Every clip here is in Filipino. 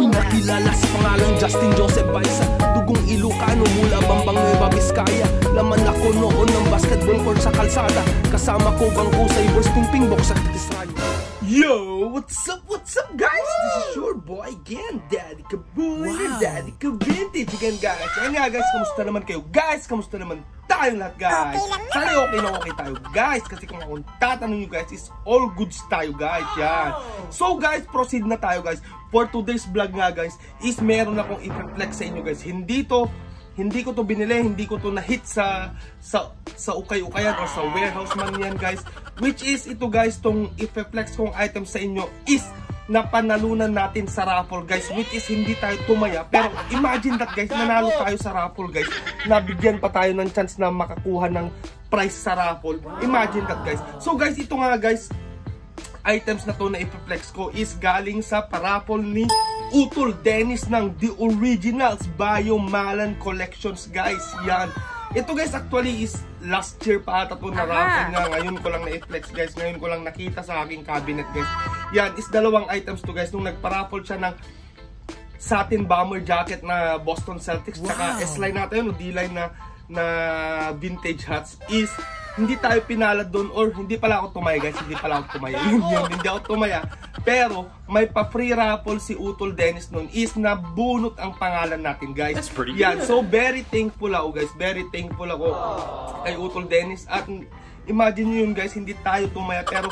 Nakilala sa pangalang Justin Joseph Baisa Dugong Ilocano mula Bambang Nueva Vizcaya Laman ako noon ng basketball court sa kalsada Kasama ko bangko sa Ibors Pingping Box at Kitisrayo Yo! What's up? What's up guys? This is your boy again, Daddy Kaboy wow. Daddy Kavintage again guys Ayan nga guys, kamusta naman kayo? Guys, kamusta naman tayong lahat guys? Sana okay na okay tayo guys Kasi kung akong tatanong nyo guys is all goods tayo guys Yan So guys, proceed na tayo guys For today's vlog nga guys is meron akong i-reflex sa inyo guys. Hindi to hindi ko to binili, hindi ko to na-hit sa sa sa ukay-ukayan or sa warehouse man yan guys. Which is ito guys, tong i-flex kong item sa inyo is na panalunan natin sa raffle guys. Which is hindi tayo tumaya. Pero imagine that guys nanalo tayo sa raffle guys. Nabigyan pa tayo ng chance na makakuha ng prize sa raffle. Imagine that guys. So guys ito nga guys items na to na i-flex ko is galing sa paraffle ni Utol Dennis ng The Originals Bio Malan Collections guys. Yan. Ito guys actually is last year pa ata ito na raffle nga. Ngayon ko lang na-flex guys. Ngayon ko lang nakita sa aking cabinet guys. Yan is dalawang items to guys. Nung nagpa-raffle siya ng satin bomber jacket na Boston Celtics. Wow. Tsaka S-line natin, no, D-line na, na vintage hats is hindi tayo pinalad doon or hindi pala ako tumaya guys, hindi pala ako tumaya. Yun yun, hindi ako tumaya. Pero may pa-free raffle si Utol Dennis noon is nabunot ang pangalan natin guys. That's pretty Yan, good. so very thankful ako guys, very thankful ako kay Utol Dennis at imagine nyo yun guys, hindi tayo tumaya pero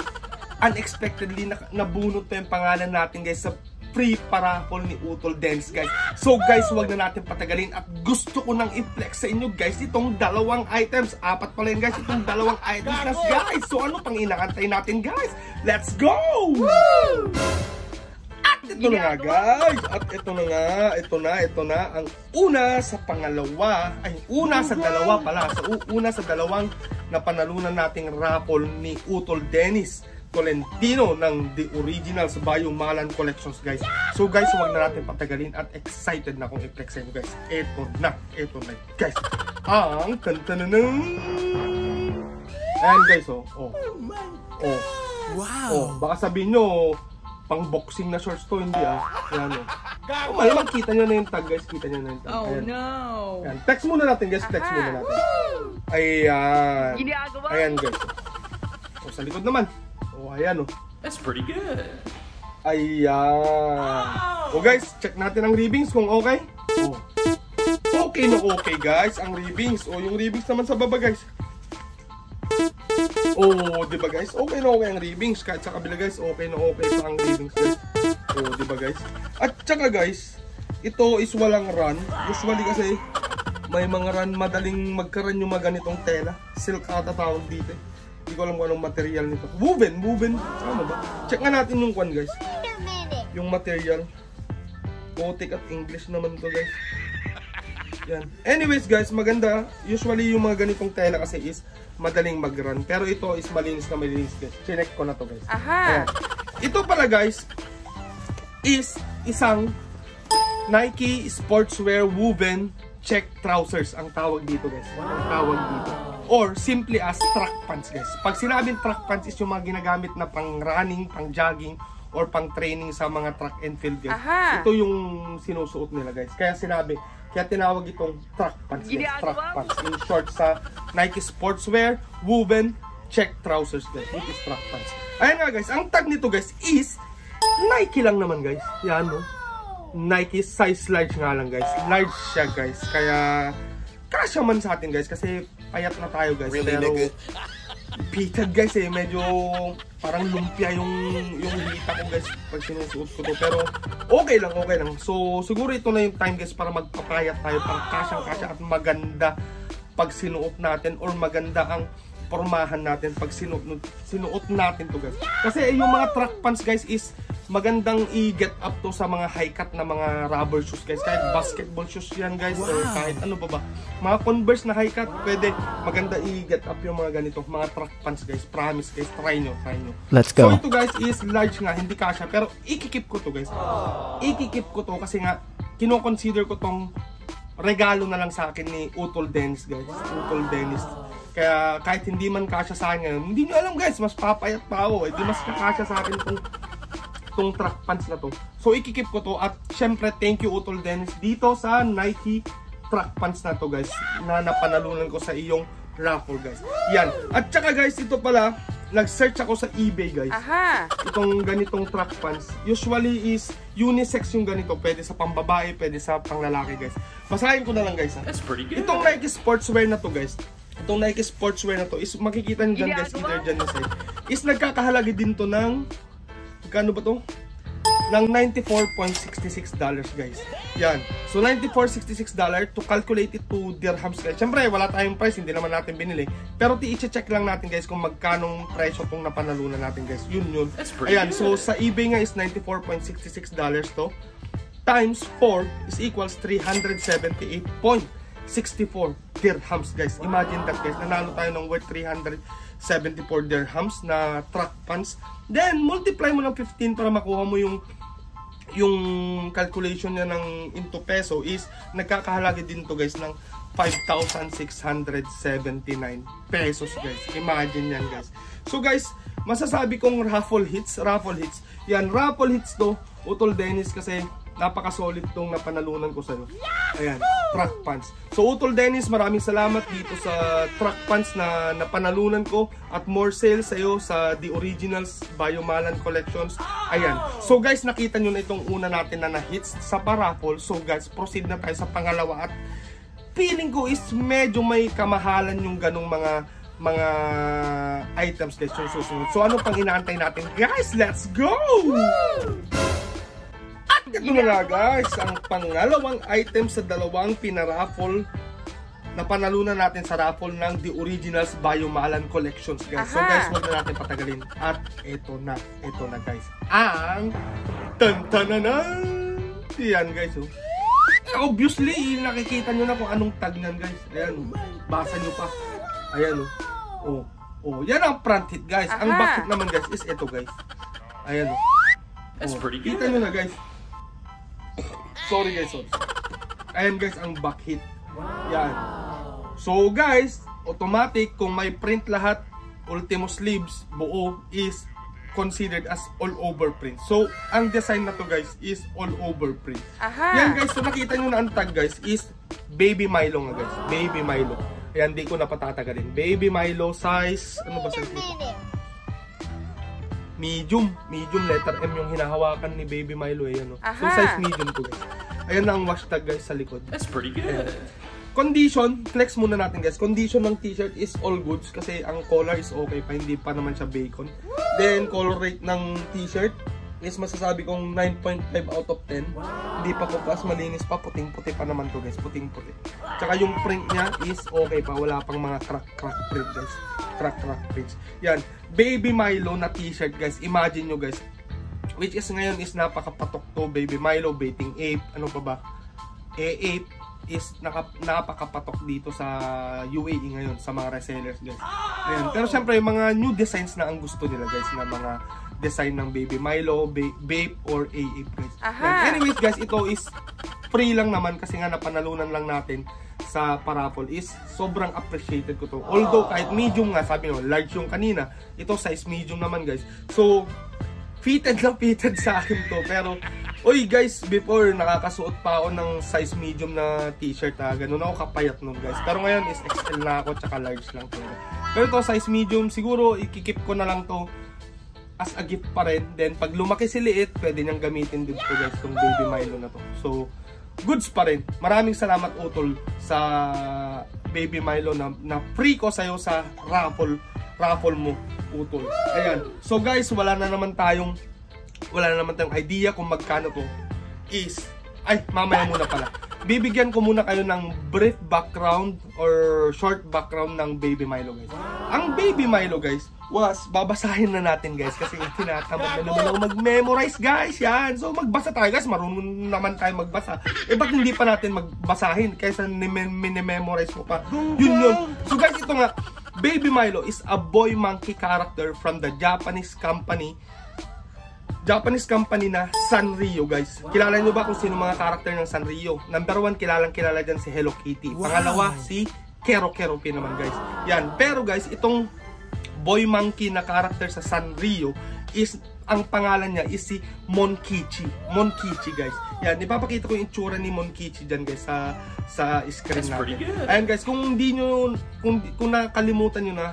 unexpectedly na, nabunot pa yung pangalan natin guys sa free paraffle ni Utol Dance guys. So guys, wag na natin patagalin at gusto ko nang i-flex sa inyo guys itong dalawang items. Apat pala yun guys, itong dalawang items na guys. So ano pang inaantay natin guys? Let's go! Woo! Ito na nga guys, at ito na nga, ito na, ito na, ang una sa pangalawa, ay una sa dalawa pala, sa una sa dalawang napanalunan nating raffle ni Utol Dennis. Tolentino ng The Originals Bio Malan Collections guys. So guys, huwag na natin patagalin at excited na akong i-flex sa guys. Ito na, ito na guys. Ang tantananang Ayan guys, oh. Oh. Oh. Wow. Oh, baka sabihin nyo, pang boxing na shorts to, hindi ah. Ayan oh. Oh, malamang kita nyo na yung tag guys, kita nyo na yung tag. Oh Ayan. no! Ayan. Text muna natin guys, text muna natin. Ayan. Ayan guys. O, sa likod naman. O, ayan o. That's pretty good. Ayan. O guys, check natin ang ribbings kung okay. O. Okay na okay guys, ang ribbings. O, yung ribbings naman sa baba guys. O, di ba guys? Okay na okay ang ribbings. Kahit sa kabila guys, okay na okay pa ang ribbings guys. O, di ba guys? At saka guys, ito is walang run. Usually kasi, may mga run, madaling magkaroon yung mga ganitong tela. Silk ata tawag dito. Hindi ko alam kung anong material nito. Woven, woven. Ano ba? Check nga natin yung kwan guys. Yung material. Gotik at English naman to guys. Yan. Anyways guys, maganda. Usually yung mga ganitong tela kasi is madaling mag-run. Pero ito is malinis na malinis guys. Chinek ko na to guys. Aha! Ayan. Ito pala guys is isang Nike Sportswear Woven Check Trousers ang tawag dito guys. Ang tawag dito. Or simply as track pants guys. Pag sinabing track pants is yung mga ginagamit na pang running, pang jogging, or pang training sa mga track and field guys. Aha. Ito yung sinusuot nila guys. Kaya sinabi, kaya tinawag itong track pants guys. Track pants. In short sa Nike Sportswear Woven Check Trousers guys. Which is track pants. Ayan nga guys, ang tag nito guys is Nike lang naman guys. Yan no. Nike size large nga lang guys. Large siya guys. Kaya kasya man sa atin guys kasi payat na tayo guys. Really, Pero nigga? pitad guys eh. Medyo parang lumpia yung yung hita ko guys pag sinusuot ko to. Pero okay lang, okay lang. So siguro ito na yung time guys para magpapayat tayo. Para kasyang kasya at maganda pag sinuot natin or maganda ang pormahan natin pag sinuot, sinuot natin to guys. Kasi yung mga track pants guys is magandang i-get up to sa mga high cut na mga rubber shoes guys. Kahit basketball shoes yan guys or kahit ano pa ba. Mga Converse na high cut, pwede maganda i-get up yung mga ganito, mga track pants guys. Promise guys, try nyo, try nyo. Let's So go. ito guys is large nga, hindi kasha. Pero ikikip ko to guys. Ikikip ko to kasi nga, kino-consider ko tong regalo na lang sa akin ni Utol Dennis guys. Utol Dennis. Kaya kahit hindi man kasya sa akin ngayon, hindi nyo alam guys, mas papayat pa ako. Eh, di mas kakasya sa akin tong tong track pants na to. So, ikikip ko to at syempre, thank you Utol Dennis dito sa Nike track pants na to guys na napanalunan ko sa iyong raffle guys. Yan. At saka guys, ito pala, nag-search ako sa eBay guys. Aha. Itong ganitong track pants. Usually is unisex yung ganito. Pwede sa pambabae, pwede sa panglalaki guys. Basahin ko na lang guys ha. That's pretty good. Itong Nike sportswear na to guys. Itong Nike sportswear na to is makikita nyo dyan guys, either dyan na side. Is nagkakahalaga din to ng, kano ba to? Ng $94.66 guys. Yan. So $94.66 to calculate it to dirhams guys. Siyempre wala tayong price, hindi naman natin binili. Pero i-check lang natin guys kung magkanong presyo tong napanalunan natin guys. Yun yun. Ayan, so good. sa eBay nga is $94.66 to times 4 is equals 378.64 dirhams guys. Imagine that guys. Nanalo tayo ng worth 374 dirhams na truck pants. Then multiply mo ng 15 para makuha mo yung yung calculation niya ng into peso is nagkakahalaga din to guys ng 5,679 pesos guys. Imagine yan guys. So guys, masasabi kong raffle hits, raffle hits. Yan, raffle hits to, Utol Dennis kasi napaka-solid tong napanalunan ko sa'yo. Ayan, truck pants. So Utol Dennis, maraming salamat dito sa truck pants na napanalunan ko at more sales sa'yo sa The Originals Biomalan Collections. Ayan. So guys, nakita nyo na itong una natin na na-hits sa paraffle. So guys, proceed na tayo sa pangalawa at feeling ko is medyo may kamahalan yung ganong mga mga items guys yung susunod. So ano pang inaantay natin? Guys, let's go! At ito na nga guys, ang pangalawang item sa dalawang pinaraffle na panalunan natin sa raffle ng The Originals Biomalan Collections guys. So Aha. guys, huwag na natin patagalin. At ito na, ito na guys. Ang tantananan! Yan guys oh. Eh, obviously, nakikita nyo na kung anong tag nyan, guys. Ayan, oh. basa nyo pa. Ayan, oh. Oh, oh. Yan ang front hit, guys. Ang Aha. back hit naman, guys, is ito, guys. Ayan, oh. That's Oh, pretty Kita nyo good. na, guys. Sorry, guys, sorry. Ayan, guys, ang back hit. Yan. So, guys, automatic, kung may print lahat, ultimo sleeves, buo, is considered as all over print. So, ang design na to guys is all over print. Aha. Yan guys, so nakita nyo na ang tag guys is Baby Milo nga guys. Baby Milo. Ayan, di ko na patatagalin. Baby Milo size, ano ba size nito? Medium. Medium letter M yung hinahawakan ni Baby Milo. Ayan, oh. So, size medium to guys. Ayan na ang wash tag guys sa likod. That's pretty good. Condition, flex muna natin guys. Condition ng t-shirt is all goods kasi ang color is okay pa, hindi pa naman siya bacon. Then, color rate ng t-shirt is masasabi kong 9.5 out of 10. Hindi pa kupas, malinis pa, puting-puti pa naman to guys, puting-puti. Tsaka yung print niya is okay pa, wala pang mga crack-crack print guys. Crack-crack prints. Yan, Baby Milo na t-shirt guys, imagine nyo guys. Which is ngayon is napakapatok to, Baby Milo, Baiting Ape, ano pa ba? A8 is naka, napakapatok dito sa UAE ngayon sa mga resellers guys. Ayan. Pero syempre yung mga new designs na ang gusto nila guys na mga design ng Baby Milo, Bape or A8 guys. Ayan. Anyways guys, ito is free lang naman kasi nga napanalunan lang natin sa paraffle is sobrang appreciated ko to. Although kahit medium nga, sabi nyo, large yung kanina, ito size medium naman guys. So, fitted lang fitted sa akin to pero Uy guys, before nakakasuot pa ako ng size medium na t-shirt ha, ganun ako kapayat nun guys. Pero ngayon is XL na ako tsaka large lang to. Pero to size medium, siguro ikikip ko na lang to as a gift pa rin. Then pag lumaki si liit, pwede niyang gamitin din to guys, tong baby Milo na to. So, goods pa rin. Maraming salamat Utol sa baby Milo na, na free ko sa'yo sa raffle raffle mo Utol. Ayan. So guys, wala na naman tayong wala na naman tayong idea kung magkano to is ay mamaya muna pala. Bibigyan ko muna kayo ng brief background or short background ng Baby Milo guys. Ang Baby Milo guys was babasahin na natin guys kasi tinatamad na naman ako mag-memorize guys. Yan. So magbasa tayo guys. Marunong naman tayo magbasa. Eh ba't hindi pa natin magbasahin kaysa ni-memorize mo pa? Yun yun. So guys ito nga. Baby Milo is a boy monkey character from the Japanese company Japanese company na Sanrio guys. Kilala nyo ba kung sino mga karakter ng Sanrio? Number one, kilalang kilala dyan si Hello Kitty. Pangalawa, si Kero Kero Pin naman guys. Yan. Pero guys, itong boy monkey na karakter sa Sanrio is ang pangalan niya is si Monkichi. Monkichi, guys. Yan, ipapakita ko yung itsura ni Monkichi dyan, guys, sa sa screen That's pretty natin. good. Ayan, guys, kung hindi nyo, kung, kung nakalimutan nyo na,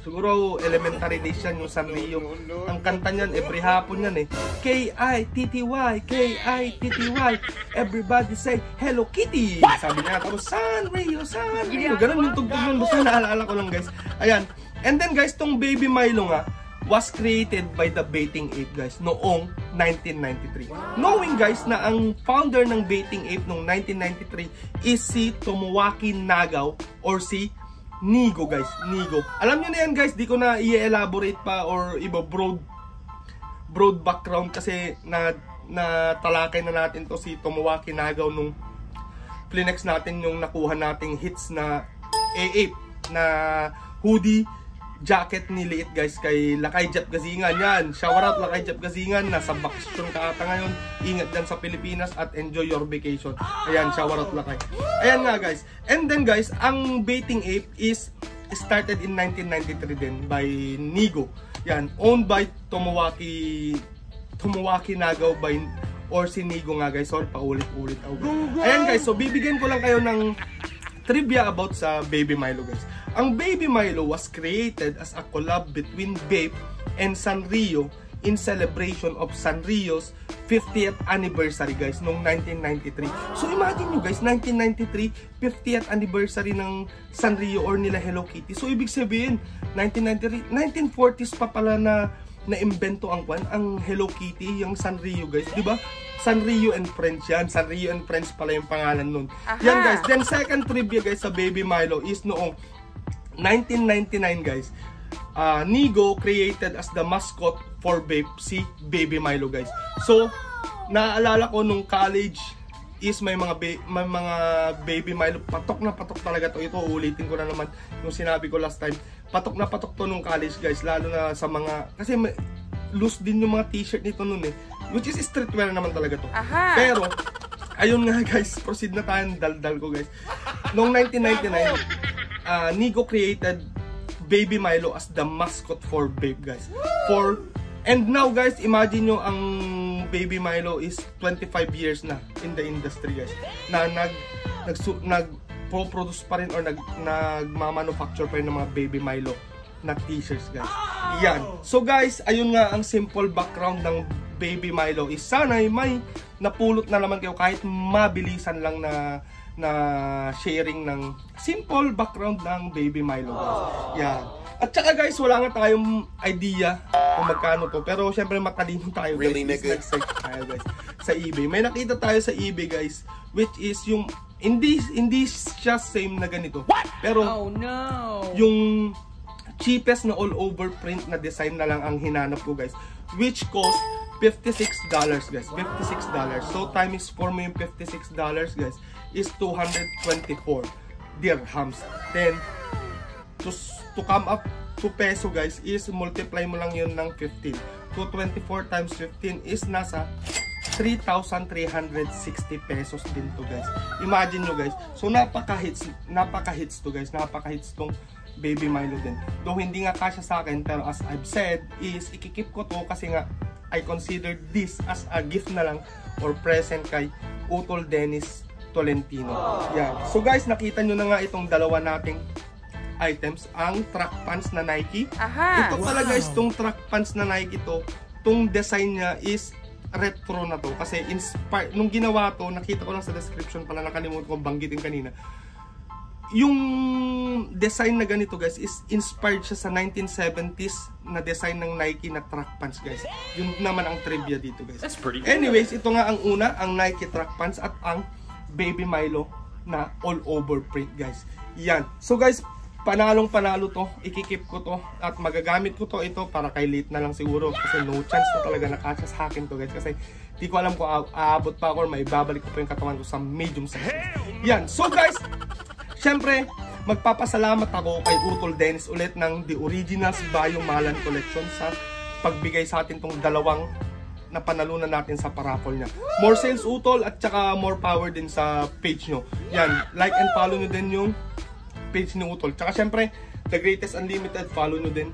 siguro elementary days yan yung Sanrio. Ang kanta niyan, every hapon yan eh. K-I-T-T-Y, K-I-T-T-Y, everybody say, Hello Kitty! Sabi niya, tapos Sanrio, Sanrio. Ganun yung tugtog nun, basta naalala ko lang, guys. Ayan. And then, guys, tong Baby Milo nga, was created by the Baiting Ape guys noong 1993. Knowing guys na ang founder ng Baiting Ape noong 1993 is si Tomoaki Nagao or si Nigo guys, Nigo. Alam niyo na yan guys, di ko na i-elaborate pa or iba broad broad background kasi na na talakay na natin to si Tomoaki Nagao nung Plinex natin yung nakuha nating hits na A8 na hoodie jacket ni Liit guys kay Lakay Jap Gazingan yan. Shout out Lakay Jap Gazingan. Nasa bakasyon ka ata ngayon. Ingat dyan sa Pilipinas at enjoy your vacation. Ayan, shout out Lakay. Ayan nga guys. And then guys, ang Baiting Ape is started in 1993 din by Nigo. Yan, owned by Tomoaki Tomoaki Nagao by or si Nigo nga guys. Sorry, paulit-ulit ako. Ayan guys, so bibigyan ko lang kayo ng trivia about sa Baby Milo guys. Ang Baby Milo was created as a collab between Babe and Sanrio in celebration of Sanrio's 50th anniversary guys noong 1993. So imagine nyo guys, 1993, 50th anniversary ng Sanrio or nila Hello Kitty. So ibig sabihin, 1993, 1940s pa pala na na-invento ang kwan, ang Hello Kitty, yung Sanrio guys, di ba? Sanrio and Friends yan. Sanrio and Friends pala yung pangalan nun. Yan guys. Then second trivia guys sa Baby Milo is noong 1999 guys. Uh, Nigo created as the mascot for Babe si Baby Milo guys. So, naaalala ko nung college is may mga ba- may mga baby Milo patok na patok talaga to ito ulitin ko na naman yung sinabi ko last time patok na patok to nung college guys lalo na sa mga kasi may, loose din yung mga t-shirt nito nun eh which is streetwear naman talaga to Aha. pero ayun nga guys proceed na tayo daldal ko guys noong 1999 uh, Nigo created Baby Milo as the mascot for Babe guys for and now guys imagine nyo ang Baby Milo is 25 years na in the industry guys na nag nag, nag produce pa rin or nag nagma-manufacture pa rin ng mga Baby Milo na t-shirts guys. Yan. So guys, ayun nga ang simple background ng Baby Milo is sana ay may napulot na naman kayo kahit mabilisan lang na na sharing ng simple background ng Baby Milo guys. Yan. At saka guys, wala nga tayong idea kung magkano to. Pero syempre matalino tayo guys. Really, nigga? Tayo guys sa eBay. May nakita tayo sa eBay guys which is yung hindi hindi siya same na ganito. Pero Oh no. yung cheapest na all over print na design na lang ang hinanap ko guys which cost $56 guys 56 so times 4 mo yung $56 guys is 224 dirhams then to, to come up to peso guys is multiply mo lang yun ng 15 224 times 15 is nasa 3,360 pesos din to guys. Imagine nyo guys. So napaka-hits, napaka-hits to guys. Napaka-hits tong Baby Milo din. Though hindi nga kasya sa akin, pero as I've said, is ikikip ko to kasi nga I consider this as a gift na lang or present kay Utol Dennis Tolentino. Yan. So guys, nakita nyo na nga itong dalawa nating items. Ang track pants na Nike. Aha. Ito pala guys, tong track pants na Nike to, tong design niya is retro na to. Kasi inspired, nung ginawa to, nakita ko lang sa description pala, nakalimutan ko banggitin kanina. Yung design na ganito guys is inspired siya sa 1970s na design ng Nike na track pants guys. Yun naman ang trivia dito guys. That's pretty good. Anyways, ito nga ang una, ang Nike track pants at ang Baby Milo na all over print guys. Yan. So guys, panalong panalo to. Ikikip ko to at magagamit ko to ito para kay late na lang siguro kasi no chance na talaga nakasya sa akin to guys kasi di ko alam kung aabot pa ako or may babalik ko pa yung katawan ko sa medium size. Yan. So guys, Siyempre, magpapasalamat ako kay Utol Dennis ulit ng The Originals Bayong Malan Collection sa pagbigay sa atin tong dalawang na panalunan natin sa paraffle niya. More sales Utol at saka more power din sa page nyo. Yan, like and follow nyo din yung page ni Utol. Tsaka syempre, The Greatest Unlimited, follow nyo din.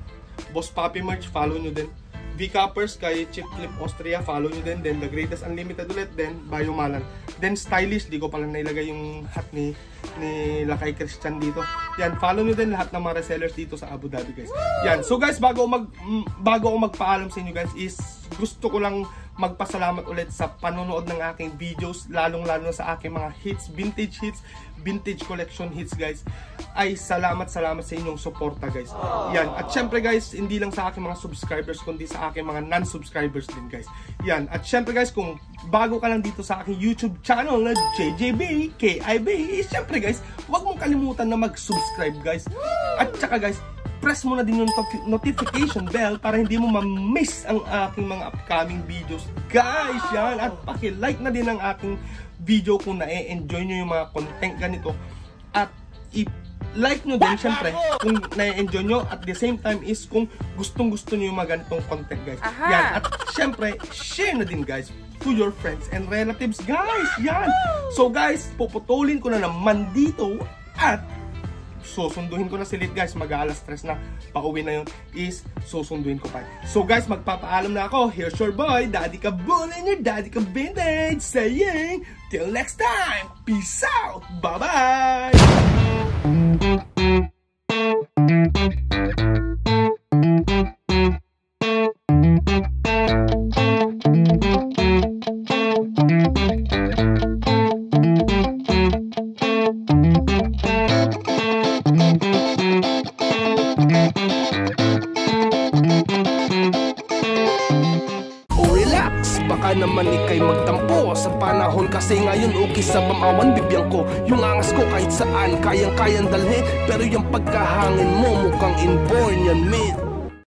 Boss Papi Merch, follow nyo din. V-Cuppers kay Chip Clip Austria, follow nyo din. Then The Greatest Unlimited ulit, then Biomalan. Then Stylish, di ko pala nailagay yung hat ni ni Lakay Christian dito. Yan, follow nyo din lahat ng mga resellers dito sa Abu Dhabi guys. Yan, so guys, bago mag mm, bago ako magpaalam sa inyo guys is gusto ko lang magpasalamat ulit sa panonood ng aking videos, lalong-lalo sa aking mga hits, vintage hits, vintage collection hits guys. Ay salamat salamat sa inyong suporta guys. Yan, at syempre guys, hindi lang sa aking mga subscribers kundi sa aking mga non-subscribers din guys. Yan, at syempre guys, kung bago ka lang dito sa aking YouTube channel na JJB, KIB, eh, syempre guys, huwag mong kalimutan na mag-subscribe guys. At saka guys, press mo na din yung notif- notification bell para hindi mo ma-miss ang aking mga upcoming videos. Guys, yan! At paki-like na din ang aking video kung na-enjoy nyo yung mga content ganito. At i-like nyo din, syempre, kung na-enjoy nyo. At the same time is kung gustong-gusto nyo yung mga ganitong content, guys. Aha. Yan. At syempre, share na din, guys to your friends and relatives, guys. Yan. So, guys, puputulin ko na naman dito at susunduhin ko na si Lit guys. Mag-aalas stress na. Pauwi na yun is susunduhin ko pa. So guys magpapaalam na ako. Here's your boy Daddy Kabul and your Daddy Kabintage saying till next time peace out. Bye